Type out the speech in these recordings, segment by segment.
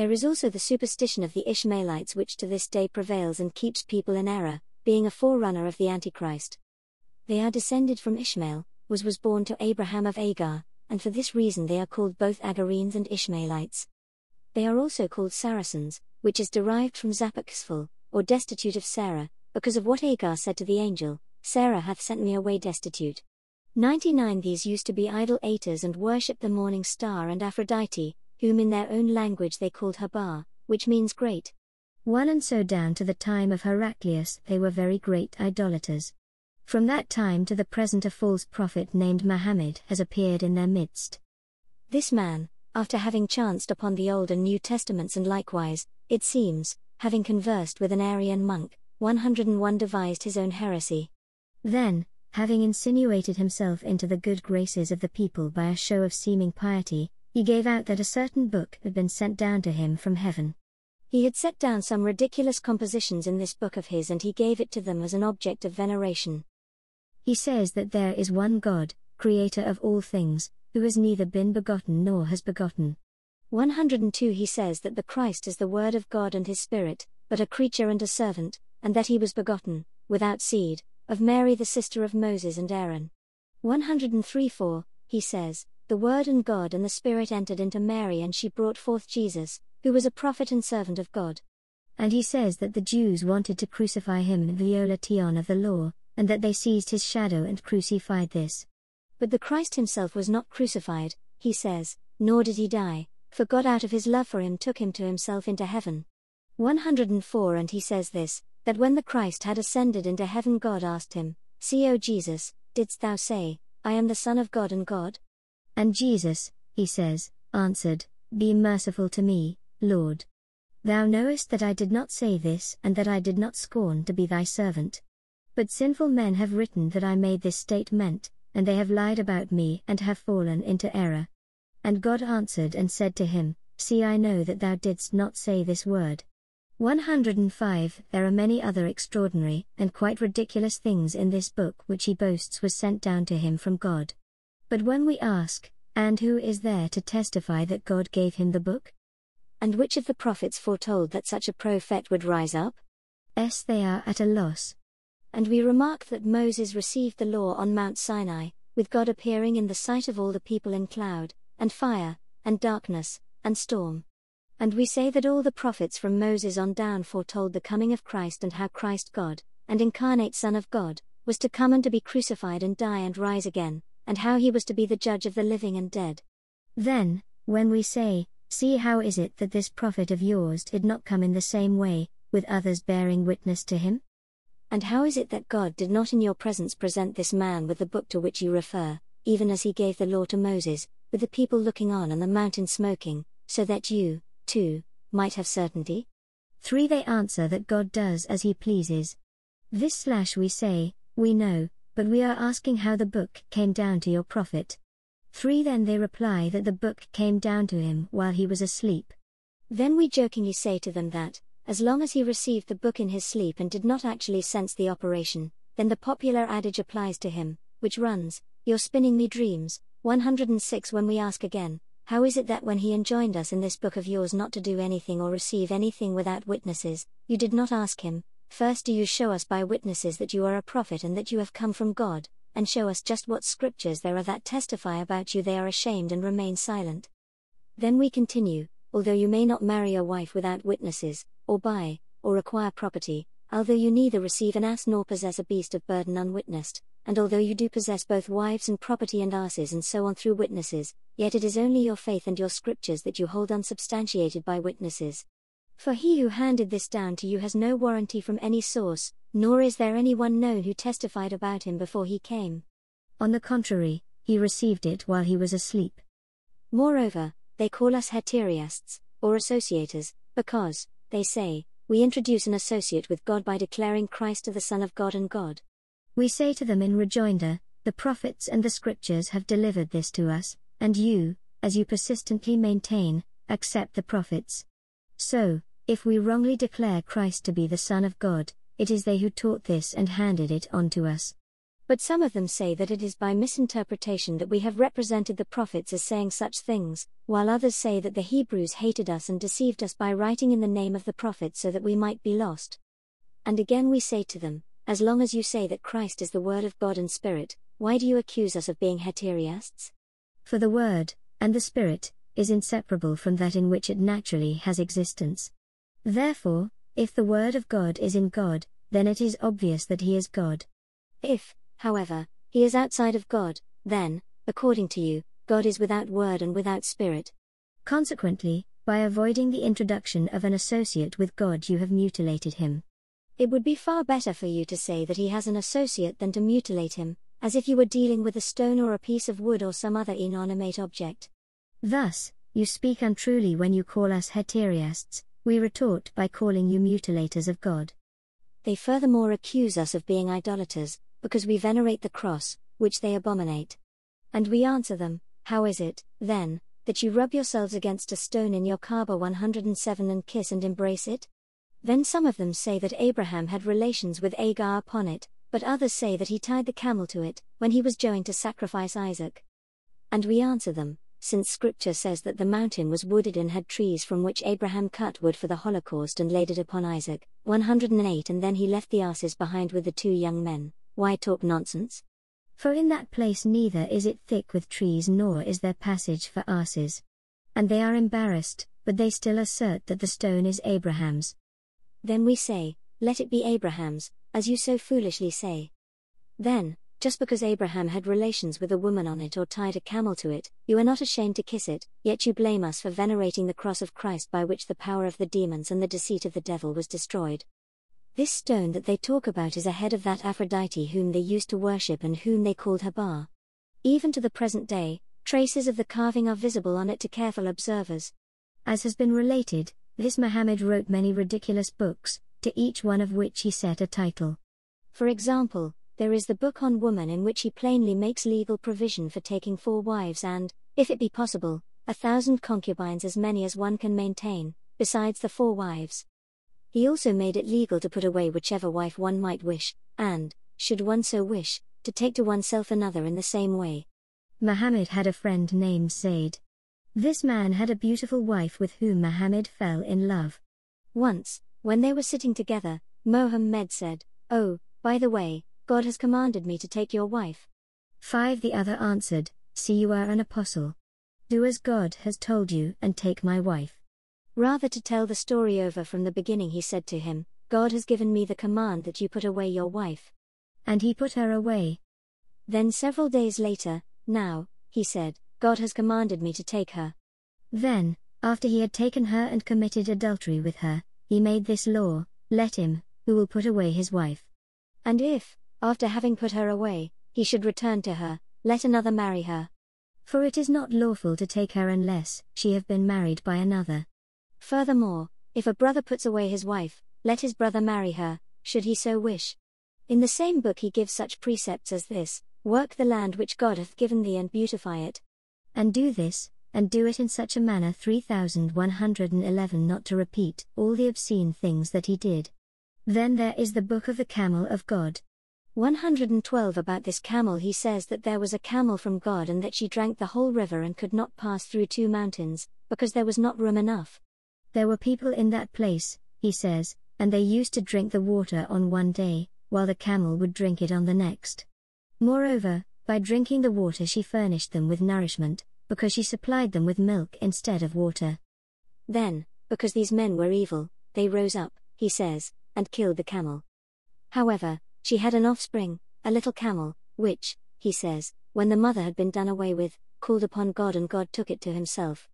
There is also the superstition of the Ishmaelites, which to this day prevails and keeps people in error, being a forerunner of the Antichrist. They are descended from Ishmael, was was born to Abraham of Agar, and for this reason they are called both Agarenes and Ishmaelites. They are also called Saracens, which is derived from Zapaksful, or destitute of Sarah, because of what Agar said to the angel, Sarah hath sent me away destitute. 99 These used to be idol aters and worshipped the morning star and Aphrodite, whom in their own language they called Habar, which means great. 1 And so down to the time of Heraclius they were very great idolaters. From that time to the present a false prophet named Muhammad has appeared in their midst. This man, after having chanced upon the Old and New Testaments and likewise, it seems, having conversed with an Arian monk, 101 devised his own heresy. Then, having insinuated himself into the good graces of the people by a show of seeming piety, he gave out that a certain book had been sent down to him from heaven. He had set down some ridiculous compositions in this book of his and he gave it to them as an object of veneration. He says that there is one God, creator of all things, who has neither been begotten nor has begotten. 102 He says that the Christ is the Word of God and His Spirit, but a creature and a servant, and that he was begotten, without seed, of Mary the sister of Moses and Aaron. 103 4, he says, The Word and God and the Spirit entered into Mary and she brought forth Jesus, who was a prophet and servant of God. And he says that the Jews wanted to crucify him in violation of the law, and that they seized his shadow and crucified this. But the Christ himself was not crucified, he says, nor did he die, for God out of his love for him took him to himself into heaven. 104 And he says this, that when the Christ had ascended into heaven, God asked him, See, O Jesus, didst thou say, I am the Son of God and God? And Jesus, he says, answered, Be merciful to me, Lord. Thou knowest that I did not say this, and that I did not scorn to be thy servant. But sinful men have written that I made this statement, and they have lied about me and have fallen into error. And God answered and said to him, See, I know that thou didst not say this word. 105 There are many other extraordinary and quite ridiculous things in this book which he boasts was sent down to him from God. But when we ask, and who is there to testify that God gave him the book? And which of the prophets foretold that such a prophet would rise up? S. They are at a loss. And we remark that Moses received the law on Mount Sinai, with God appearing in the sight of all the people in cloud, and fire, and darkness, and storm. And we say that all the prophets from Moses on down foretold the coming of Christ and how Christ, God, and incarnate Son of God, was to come and to be crucified and die and rise again, and how he was to be the judge of the living and dead. Then, when we say, See how is it that this prophet of yours did not come in the same way, with others bearing witness to him? And how is it that God did not in your presence present this man with the book to which you refer, even as he gave the law to Moses, with the people looking on and the mountain smoking, so that you, too, Might have certainty? 3. They answer that God does as he pleases. This slash we say, we know, but we are asking how the book came down to your prophet. 3. Then they reply that the book came down to him while he was asleep. Then we jokingly say to them that, as long as he received the book in his sleep and did not actually sense the operation, then the popular adage applies to him, which runs, You're spinning me dreams. 106 When we ask again, how is it that when he enjoined us in this book of yours not to do anything or receive anything without witnesses, you did not ask him, First do you show us by witnesses that you are a prophet and that you have come from God, and show us just what scriptures there are that testify about you they are ashamed and remain silent. Then we continue, although you may not marry a wife without witnesses, or buy, or acquire property, although you neither receive an ass nor possess a beast of burden unwitnessed, and although you do possess both wives and property and asses and so on through witnesses, yet it is only your faith and your scriptures that you hold unsubstantiated by witnesses. For he who handed this down to you has no warranty from any source, nor is there any one known who testified about him before he came. On the contrary, he received it while he was asleep. Moreover, they call us hetaeriasts, or associators, because, they say, we introduce an associate with God by declaring Christ to the Son of God and God. We say to them in rejoinder, the prophets and the scriptures have delivered this to us, and you, as you persistently maintain, accept the prophets. So, if we wrongly declare Christ to be the Son of God, it is they who taught this and handed it on to us. But some of them say that it is by misinterpretation that we have represented the prophets as saying such things, while others say that the Hebrews hated us and deceived us by writing in the name of the prophets so that we might be lost. And again we say to them, As long as you say that Christ is the Word of God and Spirit, why do you accuse us of being hetaeriasts? For the Word, and the Spirit, is inseparable from that in which it naturally has existence. Therefore, if the Word of God is in God, then it is obvious that He is God. If, however, he is outside of God, then, according to you, God is without word and without spirit. Consequently, by avoiding the introduction of an associate with God, you have mutilated him. It would be far better for you to say that he has an associate than to mutilate him, as if you were dealing with a stone or a piece of wood or some other inanimate object. Thus, you speak untruly when you call us hetaeriasts, we retort by calling you mutilators of God. They furthermore accuse us of being idolaters, because we venerate the cross, which they abominate. And we answer them, How is it, then, that you rub yourselves against a stone in your Kaaba 107 and kiss and embrace it? Then some of them say that Abraham had relations with Agar upon it, but others say that he tied the camel to it, when he was going to sacrifice Isaac. And we answer them, since scripture says that the mountain was wooded and had trees from which Abraham cut wood for the holocaust and laid it upon Isaac, 108 and then he left the asses behind with the two young men. Why talk nonsense? For in that place neither is it thick with trees nor is there passage for asses. And they are embarrassed, but they still assert that the stone is Abraham's. Then we say, Let it be Abraham's, as you so foolishly say. Then, just because Abraham had relations with a woman on it or tied a camel to it, you are not ashamed to kiss it, yet you blame us for venerating the cross of Christ by which the power of the demons and the deceit of the devil was destroyed. This stone that they talk about is ahead of that Aphrodite whom they used to worship and whom they called Habar. Even to the present day, traces of the carving are visible on it to careful observers. As has been related, this Muhammad wrote many ridiculous books, to each one of which he set a title. For example, there is the book on woman in which he plainly makes legal provision for taking four wives and, if it be possible, a thousand concubines as many as one can maintain, besides the four wives. He also made it legal to put away whichever wife one might wish, and, should one so wish, to take to oneself another in the same way. Muhammad had a friend named Zayd. This man had a beautiful wife with whom Muhammad fell in love. Once, when they were sitting together, Mohammed said, Oh, by the way, God has commanded me to take your wife. 5. The other answered, See, you are an apostle. Do as God has told you and take my wife. Rather to tell the story over from the beginning, he said to him, God has given me the command that you put away your wife. And he put her away. Then several days later, now, he said, God has commanded me to take her. Then, after he had taken her and committed adultery with her, he made this law let him, who will put away his wife. And if, after having put her away, he should return to her, let another marry her. For it is not lawful to take her unless she have been married by another. Furthermore, if a brother puts away his wife, let his brother marry her, should he so wish. In the same book he gives such precepts as this Work the land which God hath given thee and beautify it. And do this, and do it in such a manner 3111 not to repeat all the obscene things that he did. Then there is the book of the camel of God. 112 About this camel he says that there was a camel from God and that she drank the whole river and could not pass through two mountains, because there was not room enough. There were people in that place, he says, and they used to drink the water on one day, while the camel would drink it on the next. Moreover, by drinking the water she furnished them with nourishment, because she supplied them with milk instead of water. Then, because these men were evil, they rose up, he says, and killed the camel. However, she had an offspring, a little camel, which, he says, when the mother had been done away with, called upon God and God took it to himself.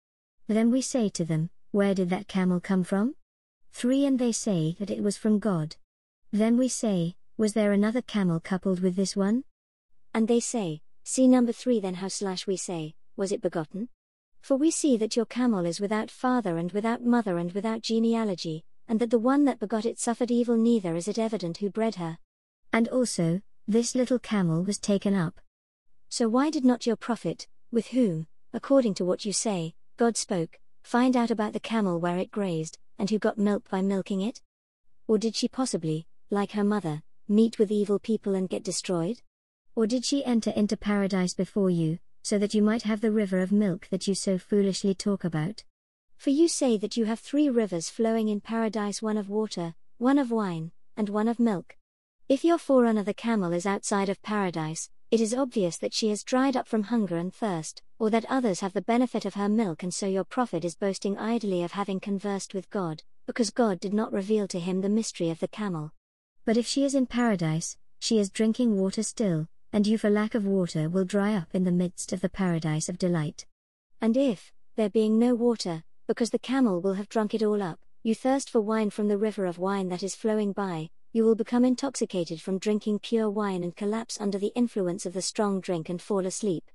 Then we say to them, where did that camel come from? Three and they say that it was from God. Then we say, Was there another camel coupled with this one? And they say, See number three, then how slash we say, Was it begotten? For we see that your camel is without father and without mother and without genealogy, and that the one that begot it suffered evil, neither is it evident who bred her. And also, this little camel was taken up. So why did not your prophet, with whom, according to what you say, God spoke, find out about the camel where it grazed, and who got milk by milking it? Or did she possibly, like her mother, meet with evil people and get destroyed? Or did she enter into paradise before you, so that you might have the river of milk that you so foolishly talk about? For you say that you have three rivers flowing in paradise one of water, one of wine, and one of milk. If your forerunner the camel is outside of paradise, it is obvious that she has dried up from hunger and thirst, or that others have the benefit of her milk, and so your prophet is boasting idly of having conversed with God, because God did not reveal to him the mystery of the camel. But if she is in paradise, she is drinking water still, and you for lack of water will dry up in the midst of the paradise of delight. And if, there being no water, because the camel will have drunk it all up, you thirst for wine from the river of wine that is flowing by, you will become intoxicated from drinking pure wine and collapse under the influence of the strong drink and fall asleep.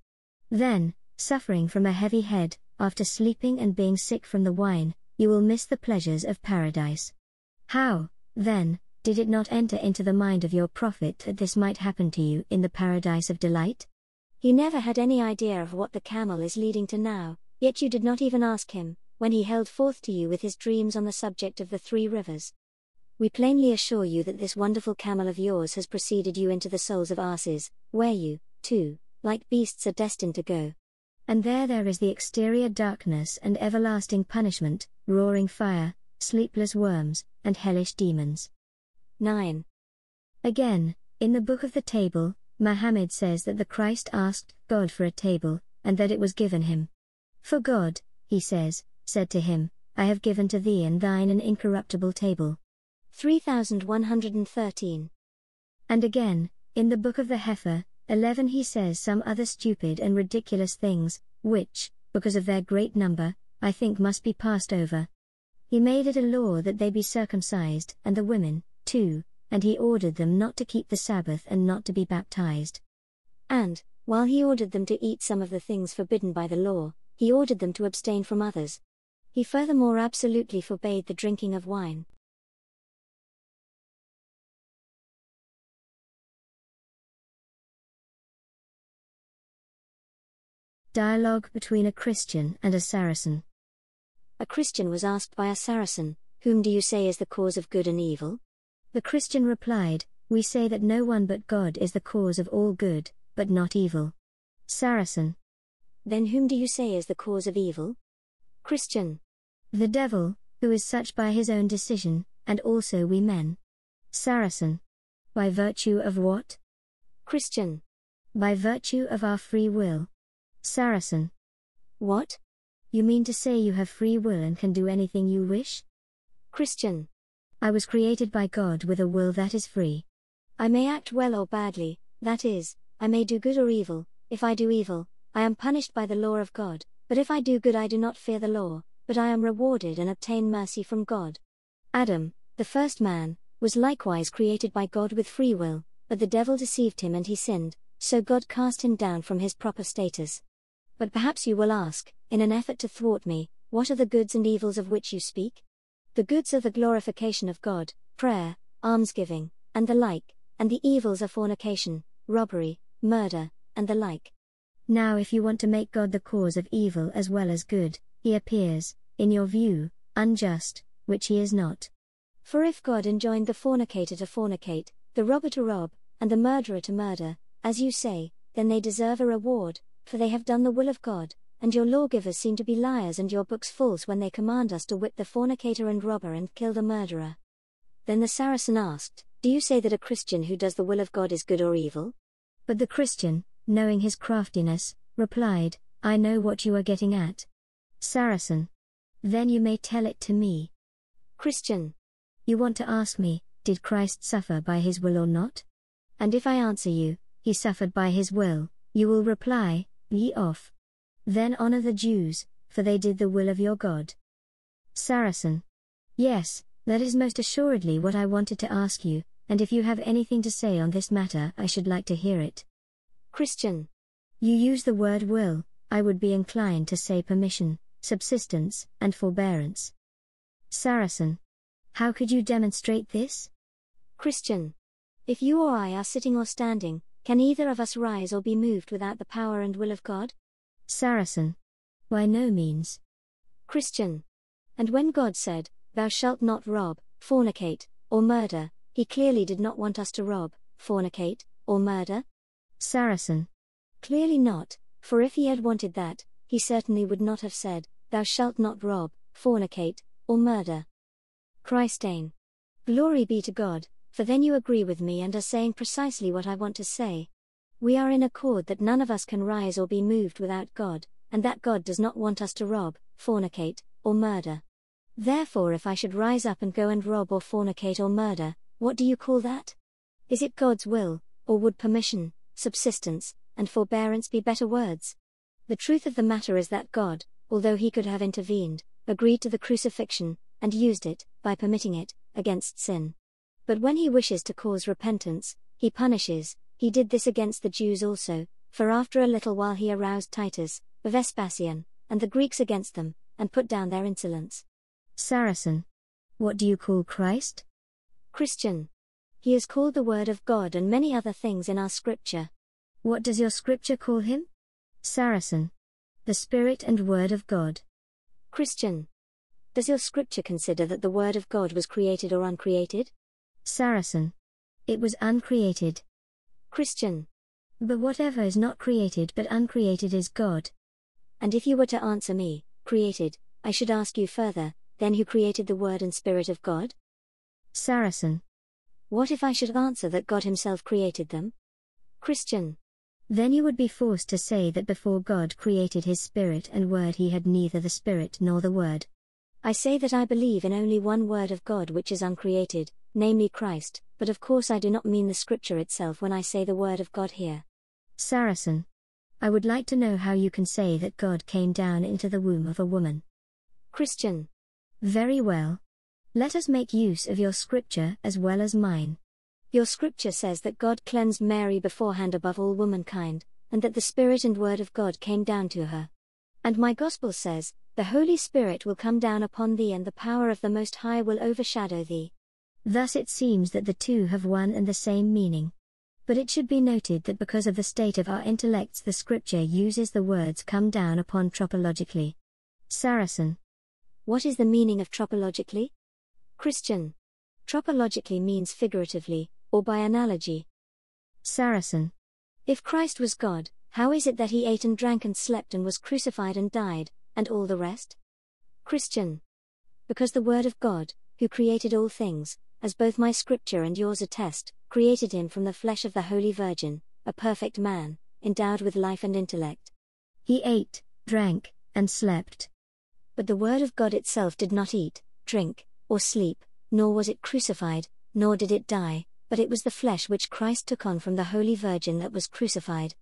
Then, suffering from a heavy head, after sleeping and being sick from the wine, you will miss the pleasures of paradise. How, then, did it not enter into the mind of your prophet that this might happen to you in the paradise of delight? He never had any idea of what the camel is leading to now, yet you did not even ask him, when he held forth to you with his dreams on the subject of the three rivers. We plainly assure you that this wonderful camel of yours has preceded you into the souls of asses, where you, too, like beasts are destined to go. And there there is the exterior darkness and everlasting punishment, roaring fire, sleepless worms, and hellish demons. 9. Again, in the book of the table, Muhammad says that the Christ asked God for a table, and that it was given him. For God, he says, said to him, I have given to thee and thine an incorruptible table. 3113. And again, in the book of the Heifer, 11 he says some other stupid and ridiculous things, which, because of their great number, I think must be passed over. He made it a law that they be circumcised, and the women, too, and he ordered them not to keep the Sabbath and not to be baptized. And, while he ordered them to eat some of the things forbidden by the law, he ordered them to abstain from others. He furthermore absolutely forbade the drinking of wine. Dialogue between a Christian and a Saracen. A Christian was asked by a Saracen, Whom do you say is the cause of good and evil? The Christian replied, We say that no one but God is the cause of all good, but not evil. Saracen. Then whom do you say is the cause of evil? Christian. The devil, who is such by his own decision, and also we men. Saracen. By virtue of what? Christian. By virtue of our free will. Saracen. What? You mean to say you have free will and can do anything you wish? Christian. I was created by God with a will that is free. I may act well or badly, that is, I may do good or evil, if I do evil, I am punished by the law of God, but if I do good I do not fear the law, but I am rewarded and obtain mercy from God. Adam, the first man, was likewise created by God with free will, but the devil deceived him and he sinned, so God cast him down from his proper status. But perhaps you will ask, in an effort to thwart me, what are the goods and evils of which you speak? The goods are the glorification of God, prayer, almsgiving, and the like, and the evils are fornication, robbery, murder, and the like. Now, if you want to make God the cause of evil as well as good, he appears, in your view, unjust, which he is not. For if God enjoined the fornicator to fornicate, the robber to rob, and the murderer to murder, as you say, then they deserve a reward, for they have done the will of God, and your lawgivers seem to be liars and your books false when they command us to whip the fornicator and robber and kill the murderer. Then the Saracen asked, Do you say that a Christian who does the will of God is good or evil? But the Christian, knowing his craftiness, replied, I know what you are getting at. Saracen. Then you may tell it to me. Christian. You want to ask me, did Christ suffer by his will or not? And if I answer you, he suffered by his will, you will reply, Ye off. Then honor the Jews, for they did the will of your God. Saracen. Yes, that is most assuredly what I wanted to ask you, and if you have anything to say on this matter, I should like to hear it. Christian. You use the word will, I would be inclined to say permission, subsistence, and forbearance. Saracen. How could you demonstrate this? Christian. If you or I are sitting or standing, can either of us rise or be moved without the power and will of God? Saracen. By no means. Christian. And when God said, Thou shalt not rob, fornicate, or murder, he clearly did not want us to rob, fornicate, or murder? Saracen. Clearly not, for if he had wanted that, he certainly would not have said, Thou shalt not rob, fornicate, or murder. Christian. Glory be to God, for then you agree with me and are saying precisely what I want to say. We are in accord that none of us can rise or be moved without God, and that God does not want us to rob, fornicate, or murder. Therefore, if I should rise up and go and rob or fornicate or murder, what do you call that? Is it God's will, or would permission, subsistence, and forbearance be better words? The truth of the matter is that God, although he could have intervened, agreed to the crucifixion, and used it, by permitting it, against sin. But when he wishes to cause repentance, he punishes, he did this against the Jews also, for after a little while he aroused Titus, Vespasian, and the Greeks against them, and put down their insolence. Saracen. What do you call Christ? Christian. He is called the Word of God and many other things in our scripture. What does your scripture call him? Saracen. The Spirit and Word of God. Christian. Does your scripture consider that the Word of God was created or uncreated? Saracen. It was uncreated. Christian. But whatever is not created but uncreated is God. And if you were to answer me, created, I should ask you further, then who created the Word and Spirit of God? Saracen. What if I should answer that God Himself created them? Christian. Then you would be forced to say that before God created His Spirit and Word He had neither the Spirit nor the Word. I say that I believe in only one Word of God which is uncreated, namely Christ, but of course I do not mean the Scripture itself when I say the Word of God here. Saracen. I would like to know how you can say that God came down into the womb of a woman. Christian. Very well. Let us make use of your scripture as well as mine. Your scripture says that God cleansed Mary beforehand above all womankind, and that the Spirit and Word of God came down to her. And my gospel says, The Holy Spirit will come down upon thee and the power of the Most High will overshadow thee. Thus it seems that the two have one and the same meaning. But it should be noted that because of the state of our intellects, the scripture uses the words come down upon tropologically. Saracen. What is the meaning of tropologically? Christian. Tropologically means figuratively, or by analogy. Saracen. If Christ was God, how is it that he ate and drank and slept and was crucified and died, and all the rest? Christian. Because the Word of God, who created all things, as both my scripture and yours attest, created him from the flesh of the Holy Virgin, a perfect man, endowed with life and intellect. He ate, drank, and slept. But the Word of God itself did not eat, drink, or sleep, nor was it crucified, nor did it die, but it was the flesh which Christ took on from the Holy Virgin that was crucified.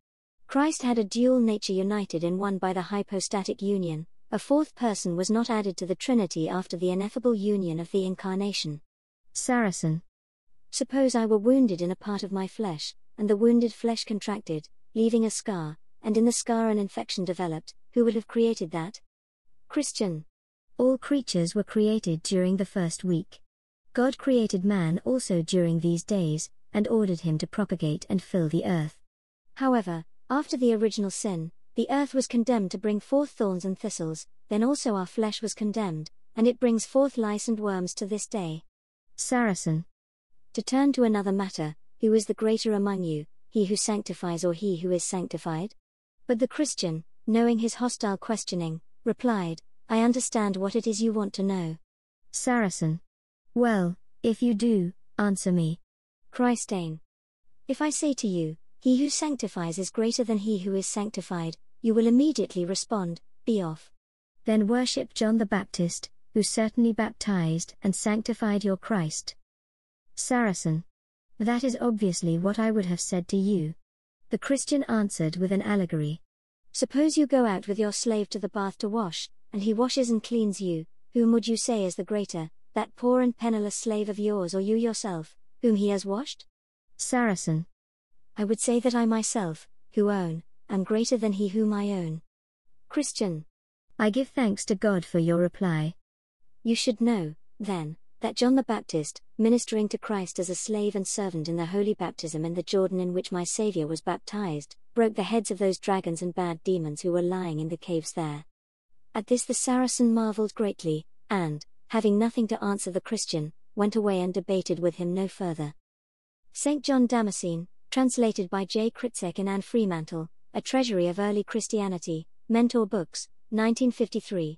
Christ had a dual nature united in one by the hypostatic union, a fourth person was not added to the Trinity after the ineffable union of the Incarnation. Saracen. Suppose I were wounded in a part of my flesh, and the wounded flesh contracted, leaving a scar, and in the scar an infection developed, who would have created that? Christian. All creatures were created during the first week. God created man also during these days, and ordered him to propagate and fill the earth. However, after the original sin, the earth was condemned to bring forth thorns and thistles, then also our flesh was condemned, and it brings forth lice and worms to this day. Saracen. To turn to another matter, who is the greater among you, he who sanctifies or he who is sanctified? But the Christian, knowing his hostile questioning, replied, I understand what it is you want to know. Saracen. Well, if you do, answer me. Christian. If I say to you, He who sanctifies is greater than he who is sanctified, you will immediately respond, Be off. Then worship John the Baptist, who certainly baptized and sanctified your Christ. Saracen. That is obviously what I would have said to you. The Christian answered with an allegory. Suppose you go out with your slave to the bath to wash, and he washes and cleans you, whom would you say is the greater, that poor and penniless slave of yours or you yourself, whom he has washed? Saracen. I would say that I myself, who own, am greater than he whom I own. Christian. I give thanks to God for your reply. You should know, then, that John the Baptist, ministering to Christ as a slave and servant in the holy baptism in the Jordan in which my Saviour was baptized, broke the heads of those dragons and bad demons who were lying in the caves there. At this the Saracen marveled greatly, and, having nothing to answer the Christian, went away and debated with him no further. St. John Damascene, Translated by J. Kritzik and Anne Fremantle, A Treasury of Early Christianity, Mentor Books, 1953.